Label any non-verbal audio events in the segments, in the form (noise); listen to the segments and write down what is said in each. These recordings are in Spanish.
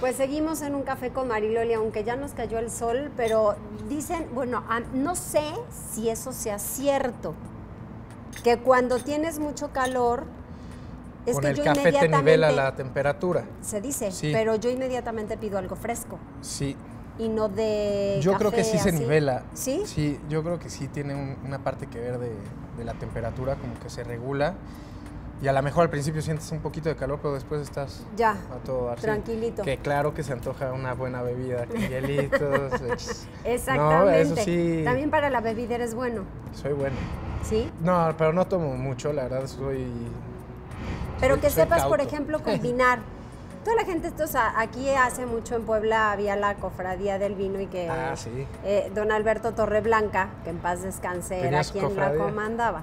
Pues seguimos en un café con Mariloli, aunque ya nos cayó el sol, pero dicen, bueno, no sé si eso sea cierto, que cuando tienes mucho calor, es Con que el yo café te inmediatamente, nivela la temperatura. se dice, Sí. pero yo inmediatamente pido algo fresco Sí. y no de Yo creo que sí se nivela. ¿Sí? Sí, yo creo que sí tiene un- una parte que ver de, de la temperatura, como que se regula. Y a lo mejor al principio sientes un poquito de calor, pero después estás Ya, a todo dar. tranquilito. Que claro que se antoja una buena bebida, con hielitos. ex- Exactamente. (laughs) No, eso sí. También para la bebida eres bueno, Soy bueno. ¿sí? No, pero no tomo mucho, la verdad soy... Pero soy- que soy sepas, por ejemplo, (laughs) combinar. Toda la gente, esto, o sea, aquí hace mucho en Puebla había la cofradía del vino y que Ah, sí. eh, don Alberto Torreblanca, que en paz descanse, era quien la comandaba.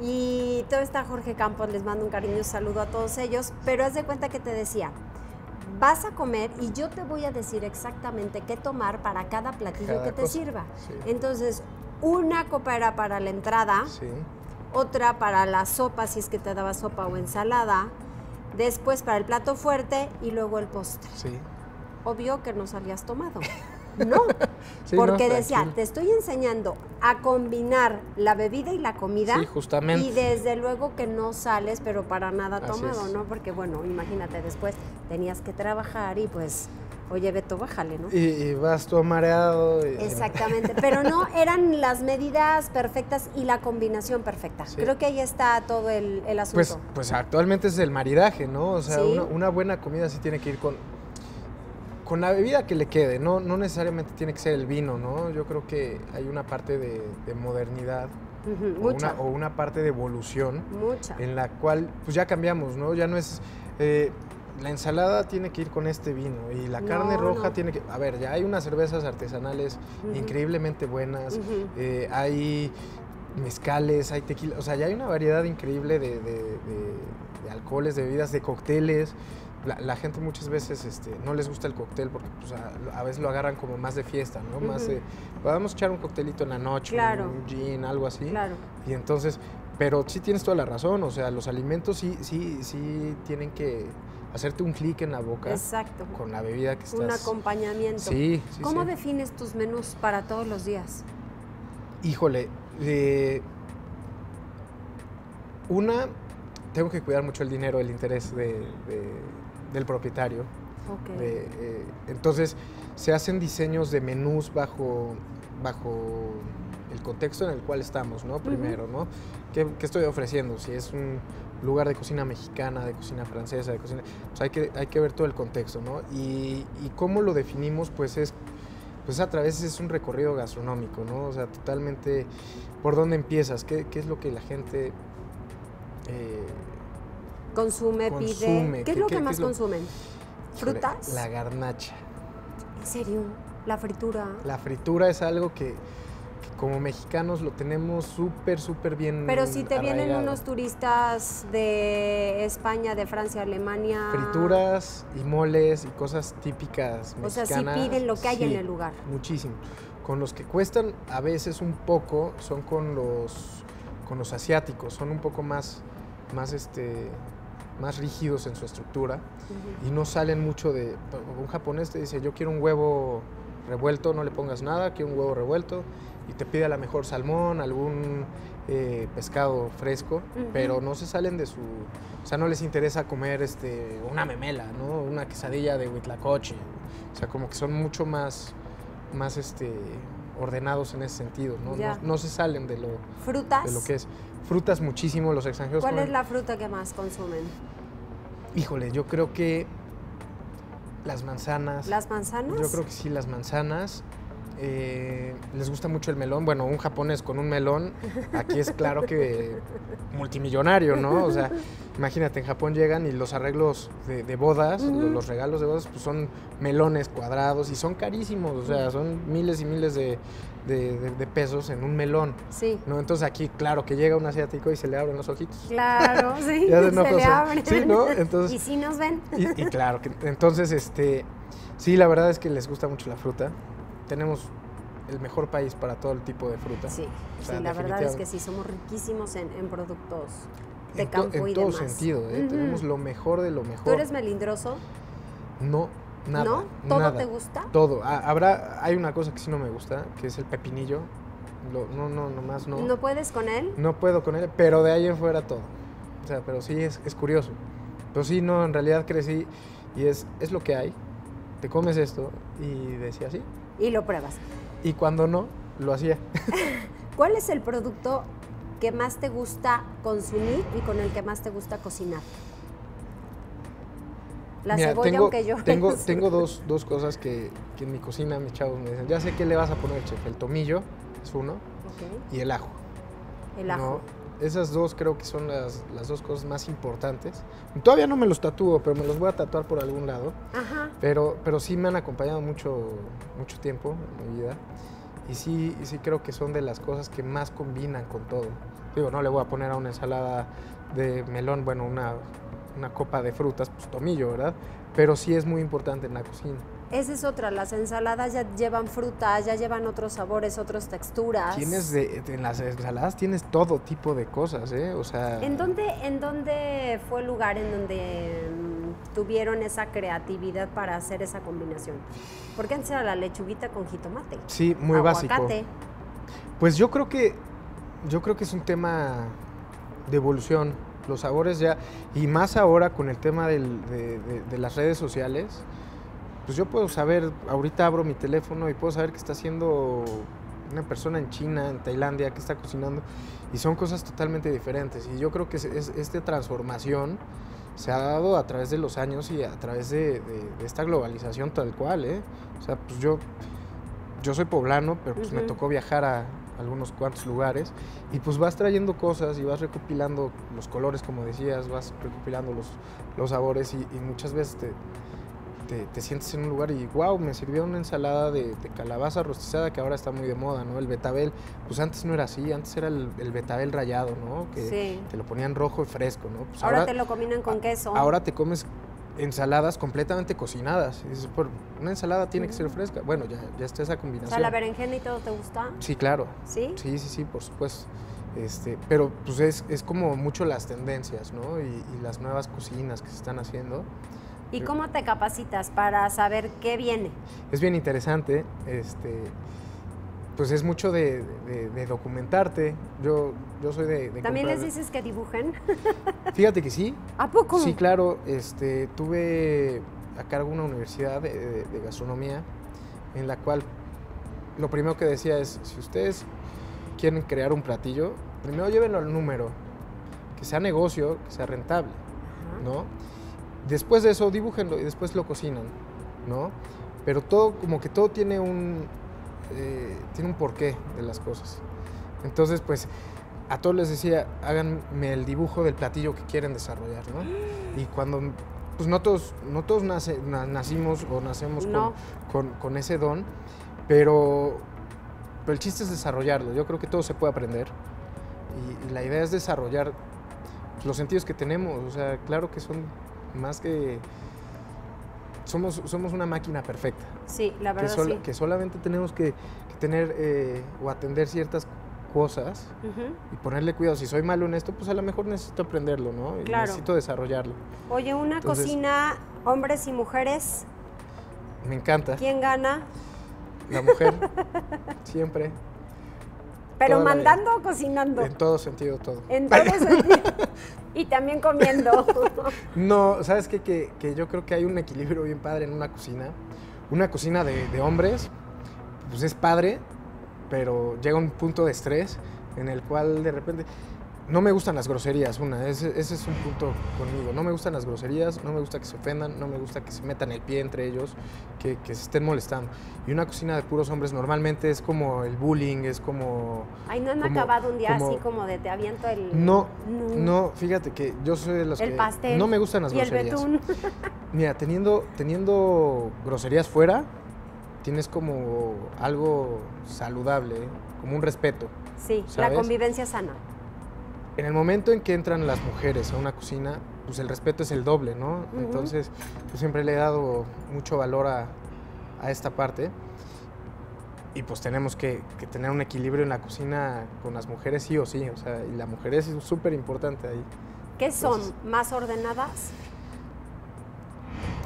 Y todo está Jorge Campos, les mando un cariñoso saludo a todos ellos, pero haz de cuenta que te decía, vas a comer y yo te voy a decir exactamente qué tomar para cada platillo Cada que te cosa, sirva. sí. Entonces, una copa era para la entrada, otra para la sopa, si es que te daba sopa o ensalada, después para el plato fuerte y luego el postre. Sí. Obvio que (laughs) no (laughs) salías tomado. No, Sí, no, porque decía, te estoy enseñando a combinar la bebida y la comida. Sí, justamente. Y desde luego que no sales, pero para nada tomado. ¿no? Porque bueno, imagínate, después tenías que trabajar y pues, oye, Beto, bájale, ¿no? Y, y vas todo mareado. y- (laughs) Exactamente, pero no eran las medidas perfectas y la combinación perfecta. Sí. Creo que ahí está todo el, el asunto. Pues, pues actualmente es el maridaje, ¿no? O sea, Sí. una, una buena comida sí tiene que ir con, con la bebida que le quede, no, no necesariamente tiene que ser el vino, ¿no? Yo creo que hay una parte de, de modernidad o mucha, una, o una parte de evolución mucha. en la cual pues ya cambiamos, ¿no? Ya no es... eh, la ensalada tiene que ir con este vino y la carne No, roja no. tiene que... A ver, ya hay unas cervezas artesanales increíblemente buenas, eh, hay mezcales, hay tequila, o sea, ya hay una variedad increíble de, de- de- de alcoholes, de bebidas, de cócteles. La, la gente muchas veces este, no les gusta el cóctel porque pues, a, a veces lo agarran como más de fiesta, ¿no? Más de, vamos a echar un coctelito en la noche, Claro. un gin, algo así. Claro. Y entonces, pero sí tienes toda la razón, o sea, los alimentos sí, sí, sí tienen que hacerte un clic en la boca Exacto. con la bebida que estás... Un acompañamiento. Sí, sí, ¿Cómo sí. defines tus menús para todos los días? Híjole, eh, una, tengo que cuidar mucho el dinero, el interés de- de- del propietario. Ok. de, eh, entonces, se hacen diseños de menús bajo, bajo el contexto en el cual estamos, ¿no? Primero, ¿no? ¿Qué, qué estoy ofreciendo? Si es un lugar de cocina mexicana, de cocina francesa, de cocina... Pues hay que, hay que ver todo el contexto, ¿no? Y, y cómo lo definimos, pues es... Pues a través es un recorrido gastronómico, ¿no? O sea, totalmente... ¿Por dónde empiezas? ¿Qué, qué es lo que la gente... eh, Consume, pide. Consume, ¿Qué es ¿qué- lo qué- que más lo- consumen? ¿Frutas? La garnacha. ¿En serio? ¿La fritura? La fritura es algo que como mexicanos lo tenemos súper, súper bien Pero si te vienen unos turistas de España, de Francia, Alemania. Frituras y moles y cosas típicas O sea, sí mexicanas. piden lo que hay en el lugar. Muchísimo. Con los que cuestan a veces un poco son con los, con los asiáticos, son un poco más, más, este, más rígidos en su estructura y no salen mucho de... Un japonés te dice, yo quiero un huevo revuelto, no le pongas nada, quiero un huevo revuelto y te pide a lo mejor salmón, algún eh, pescado fresco, pero no se salen de su... O sea, no les interesa comer este, una memela, ¿no? Una quesadilla de huitlacoche. O sea, como que son mucho más, más este, ordenados en ese sentido, ¿no? No, no se salen de lo, ¿Frutas? de lo que es. Frutas muchísimo, los extranjeros ¿Cuál comen- es la fruta que más consumen? Híjole, yo creo que las manzanas. ¿Las manzanas? Yo creo que sí, las manzanas. Eh, les gusta mucho el melón. Bueno, un japonés con un melón, aquí es claro que (laughs) multimillonario, ¿no? O sea, imagínate, en Japón llegan y los arreglos de, de bodas, los regalos de bodas, pues son melones cuadrados y son carísimos, o sea, son miles y miles de, de- pesos en un melón, Sí. ¿no? Entonces aquí, claro, que llega un asiático y se le abren los ojitos. Claro, (laughs) sí. Ya de se le abren. sí, ¿no? Entonces- Y si nos ven. Y, y claro, que, entonces, este, sí, la verdad es que les gusta mucho la fruta. Tenemos el mejor país para todo el tipo de fruta. Sí, O sea, sí, la verdad es que sí, somos riquísimos en, en productos de En, campo en y todo demás. sentido, ¿eh? Tenemos lo mejor de lo mejor. ¿Tú eres melindroso? No, Nada. ¿No? ¿Todo nada. te gusta? Todo. Ah, habrá, hay una cosa que sí no me gusta, que es el pepinillo. Lo- no, no, nomás no. ¿No puedes con él? No puedo con él, pero de ahí en fuera todo. O sea, pero sí es, es curioso. Pero sí, no, en realidad crecí y es, es lo que hay. Te comes esto y decía así. Y lo pruebas. Y cuando no, lo hacía. (laughs) ¿Cuál es el producto que más te gusta consumir y con el que más te gusta cocinar? La Mira, cebolla, tengo, aunque yo... tengo, (laughs) tengo dos, dos cosas que, que en mi cocina mis chavos me dicen, ya sé qué le vas a poner, chef. El tomillo es uno Ok, y el ajo. El ajo. ¿no? Esas dos creo que son las, las dos cosas más importantes. Todavía no me los tatúo, pero me los voy a tatuar por algún lado. Ajá. Pero, pero sí me han acompañado mucho, mucho tiempo en mi vida. Y sí, y sí creo que son de las cosas que más combinan con todo. Digo, no le voy a poner a una ensalada de melón, bueno, una, una copa de frutas, pues tomillo, ¿verdad? Pero sí es muy importante en la cocina. Esa es otra, las ensaladas ya llevan frutas, ya llevan otros sabores, otras texturas. Tienes de, en las ensaladas tienes todo tipo de cosas, ¿eh? O sea... ¿En dónde, ¿En dónde fue el lugar en donde tuvieron esa creatividad para hacer esa combinación? Porque antes era la lechuguita con jitomate. Sí, muy básico. Aguacate. Pues yo creo que yo creo que es un tema de evolución. Los sabores ya, y más ahora con el tema del- de, de- de las redes sociales, pues yo puedo saber, ahorita abro mi teléfono y puedo saber qué está haciendo una persona en China, en Tailandia, que está cocinando, y son cosas totalmente diferentes. Y yo creo que es, es- esta transformación se ha dado a través de los años y a través de, de- de esta globalización tal cual, ¿eh? O sea, pues yo, yo soy poblano, pero pues me tocó viajar a algunos cuantos lugares y pues vas trayendo cosas y vas recopilando los colores, como decías, vas recopilando los, los sabores y, y muchas veces te, te, te sientes en un lugar y wow, me sirvió una ensalada de, de calabaza rostizada que ahora está muy de moda, ¿no? El betabel, pues antes no era así, antes era el, el betabel rallado, ¿no? Que Sí. te lo ponían rojo y fresco, ¿no? Pues Ahora, te lo combinan con queso. Ahora te comes ensaladas completamente cocinadas. Dices, "Por- una ensalada tiene que ser fresca. Bueno, ya, ya está esa o combinación. sea, la berenjena y todo te gusta. Sí, claro. ¿Sí? Sí, sí, sí, por supuesto. Este, pero pues es, es como mucho las tendencias, ¿no? Y, y las nuevas cocinas que se están haciendo. ¿Y cómo te capacitas para saber qué viene? Es bien interesante. Este, pues es mucho de, de- de documentarte. Yo, yo soy de, de ¿También les dices que dibujen? (laughs) Fíjate que sí. ¿A poco? Sí, claro. Este, tuve a cargo una universidad de, de- de gastronomía en la cual lo primero que decía es, si ustedes quieren crear un platillo, primero llévenlo al número, que sea negocio, que sea rentable, Ajá. ¿no? Después de eso, dibújenlo y después lo cocinan, ¿no? Pero todo, como que todo tiene un, eh, tiene un porqué de las cosas. Entonces, pues, a todos les decía, háganme el dibujo del platillo que quieren desarrollar, ¿no? (gasps) Y cuando, pues no todos, no todos nace- na- nacimos o nacemos con- con, con ese don, pero, pero el chiste es desarrollarlo. Yo creo que todo se puede aprender. Y, y la idea es desarrollar los sentidos que tenemos. O sea, claro que son más que... Somos, somos una máquina perfecta. Sí, la Que, verdad sí. que solamente tenemos que, que tener eh, o atender ciertas cosas y ponerle cuidado. Si soy malo en esto, pues a lo mejor necesito aprenderlo, ¿no? Y Claro. necesito desarrollarlo. Oye, una Entonces- cocina, hombres y mujeres, Me encanta. ¿quién gana? La mujer, (laughs) siempre, Pero Toda mandando o cocinando. en todo sentido, todo. En todo (laughs) sentido. Y también comiendo. (laughs) No, ¿sabes qué? Que, que yo creo que hay un equilibrio bien padre en una cocina. Una cocina de, de hombres, pues es padre, pero llega un punto de estrés en el cual de repente... No me gustan las groserías, una, ese, ese es un punto conmigo. No me gustan las groserías, no me gusta que se ofendan, no me gusta que se metan el pie entre ellos, que, que se estén molestando. Y una cocina de puros hombres normalmente es como el bullying, es como... Ay, no han Como- acabado un día como- así como de te aviento el. No, no, fíjate que yo soy de los El que pastel. no me gustan las Y el groserías. betún. (laughs) Mira, teniendo, teniendo groserías fuera, tienes como algo saludable, como un respeto. Sí, la convivencia sana. En el momento en que entran las mujeres a una cocina, pues el respeto es el doble, ¿no? Entonces, yo siempre le he dado mucho valor a, a esta parte. Y pues tenemos que, que tener un equilibrio en la cocina con las mujeres sí o sí. O sea, y la mujer es súper importante ahí. ¿Qué son? Entonces- ¿Más ordenadas?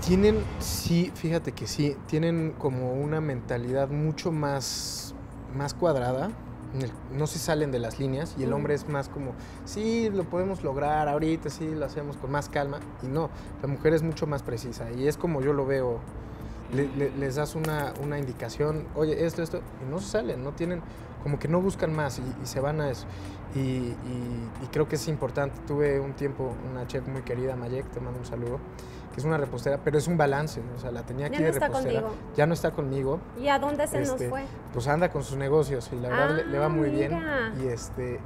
Tienen, sí, fíjate que sí, tienen como una mentalidad mucho más, más cuadrada. No se salen de las líneas y el hombre es más como, sí, lo podemos lograr ahorita, sí, lo hacemos con más calma. Y no, la mujer es mucho más precisa y es como yo lo veo. Le- le- les das una, una indicación, oye, esto, esto, y no se salen, no tienen, como que no buscan más y, y se van a eso. Y, y- y creo que es importante. Tuve un tiempo una chef muy querida, Mayek, te mando un saludo, que es una repostera, pero es un balance, o sea, la tenía Ya aquí no de repostera. Ya no está conmigo, ¿Y a dónde se nos Este, fue? pues anda con sus negocios y la verdad le, le va Ah, muy mira. bien. Y este,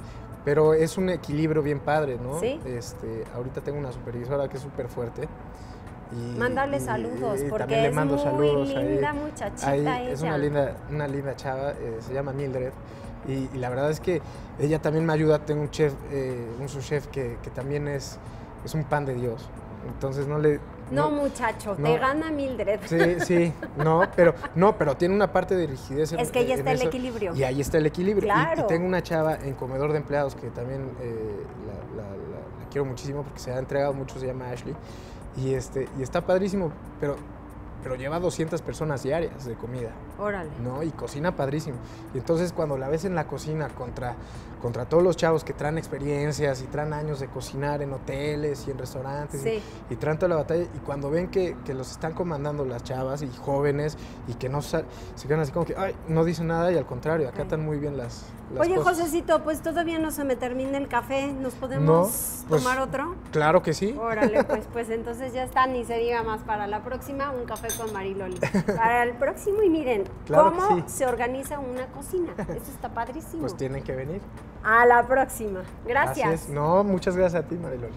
pero es un equilibrio bien padre, ¿no? Sí. Este, ahorita tengo una supervisora que es súper fuerte. Y, y- saludos, y porque es muy saludos ahí. linda muchachita Ahí ella. es una linda, una linda chava, eh, se llama Mildred. Y, y la verdad es que ella también me ayuda. Tengo un chef, eh, un subchef que, que también es, es un pan de Dios. Entonces no le. No, muchacho, no. te gana Mildred. Sí, sí, no, pero no, pero tiene una parte de rigidez. en- Es que ahí está el eso, equilibrio. Y ahí está el equilibrio. Y- Y, Claro. tengo una chava en comedor de empleados que también eh, la, la- la- la quiero muchísimo porque se ha entregado mucho, se llama Ashley. Y, este, y está padrísimo, pero, pero lleva 200 personas diarias de comida. Órale. ¿no? Y cocina padrísimo. Y entonces cuando la ves en la cocina contra, contra todos los chavos que traen experiencias y traen años de cocinar en hoteles y en restaurantes Sí. y, y traen toda la batalla, y cuando ven que, que los están comandando las chavas y jóvenes y que no se quedan así como que, ay, no dicen nada y al contrario, acá Ay. están muy bien las, las Oye, cosas. Josecito, pues todavía no se me termina el café. ¿Nos podemos pues- tomar otro? Claro que sí. Órale, pues, (laughs) pues entonces ya está, ni se diga más para la próxima, un café con Mariloli. Para el próximo, y miren, (laughs) Claro cómo sí. se organiza una cocina. Eso está padrísimo. Pues tienen que venir. A la próxima. Así Gracias. es. No, muchas gracias a ti, Mariloli.